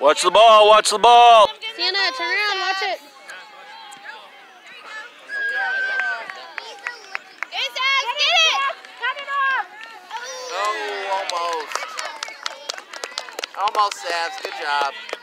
Watch the ball, watch the ball. Sienna, turn around, watch it. Oh, almost. Almost, Sabs. Good job.